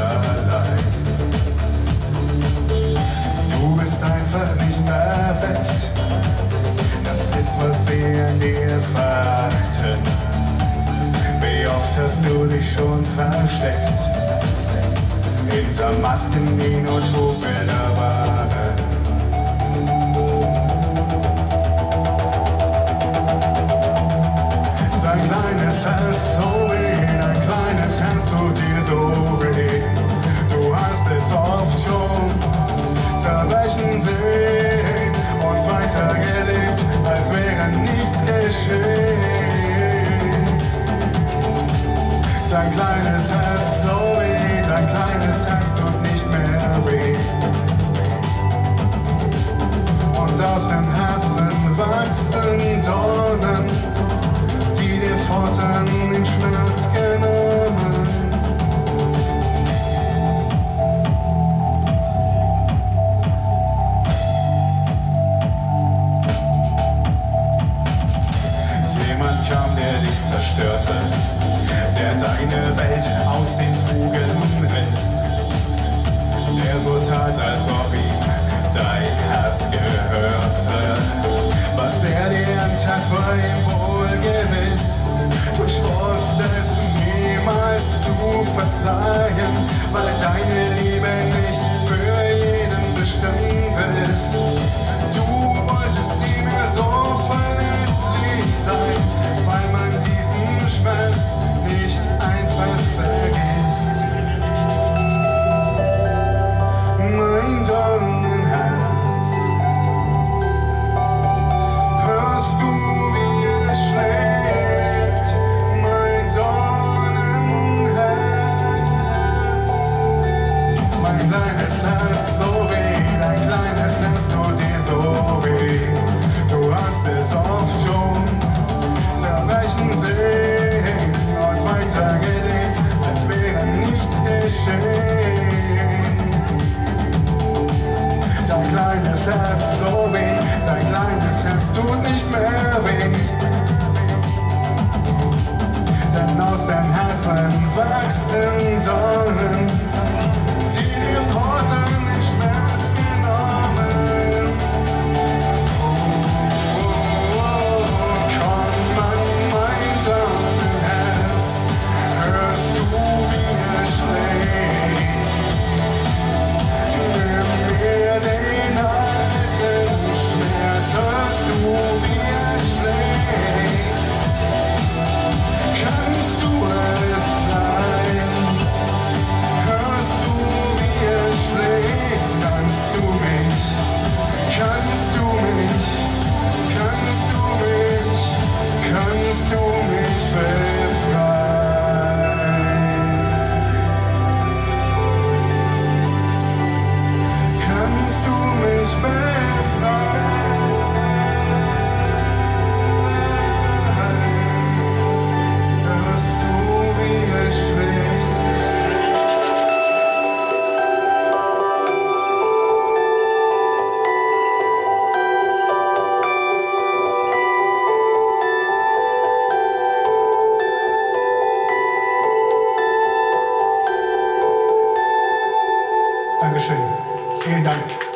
allein. Du bist einfach nicht perfekt, das ist, was sie dir verachten. Wie oft hast du dich schon versteckt, hinter Masken, die nur Trugbilder waren. Dein kleines Herz so Dein kleines Herz so dein kleines Herz tut nicht mehr weh. Und aus dem Herzen wachsen Dornen, die dir Pforten in Schmerz genommen. Jemand kam, der dich zerstörte, der deine Welt aus den Fugen riss. Der so tat, als ob ihm dein Herz gehörte. Was der dir antat, war ihm wohl gewiss. Du schworst es niemals zu verzeihen, weil deine Du hast You're done.